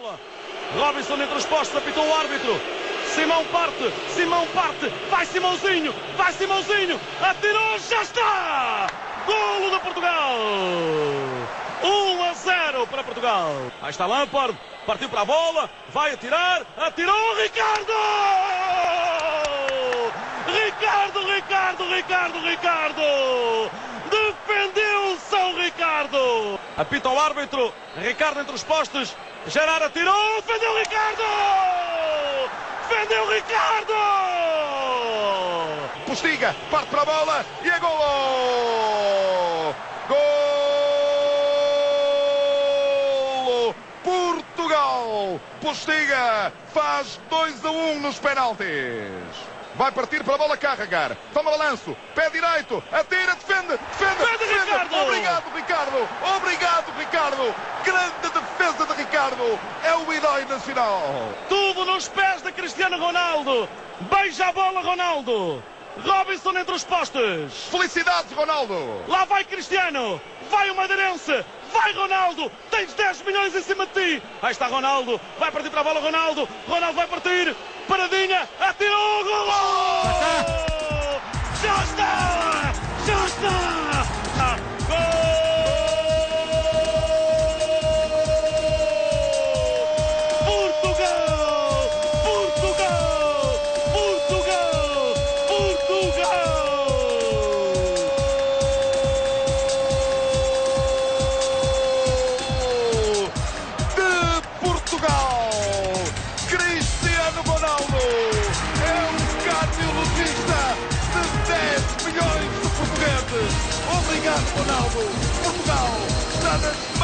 Bola. Robinson entre os postos, apitou o árbitro. Simão parte, Simão parte, vai Simãozinho, vai Simãozinho, atirou, já está! Golo de Portugal! 1 a 0 para Portugal. Aí está Lampard, partiu para a bola, vai atirar, atirou, Ricardo! Ricardo, Ricardo, Ricardo, Ricardo! Defendeu São Ricardo! Apita o árbitro, Ricardo entre os postes, Gerard atirou, defendeu Ricardo! Defendeu Ricardo! Postiga, parte para a bola e é golo! Golo! Portugal! Postiga faz 2 a 1 nos penaltis. Vai partir para a bola carregar. Toma balanço. Pé direito. Atira, Ricardo. Grande defesa de Ricardo. É o herói nacional. Tudo nos pés de Cristiano Ronaldo. Beija a bola, Ronaldo. Robinson entre os postes. Felicidades, Ronaldo. Lá vai Cristiano. Vai o Madeirense. Vai Ronaldo. Tens 10 milhões em cima de ti. Aí está Ronaldo. Vai partir para a bola, Ronaldo. Ronaldo vai partir. Ronaldo. Portugal está nas meias finais.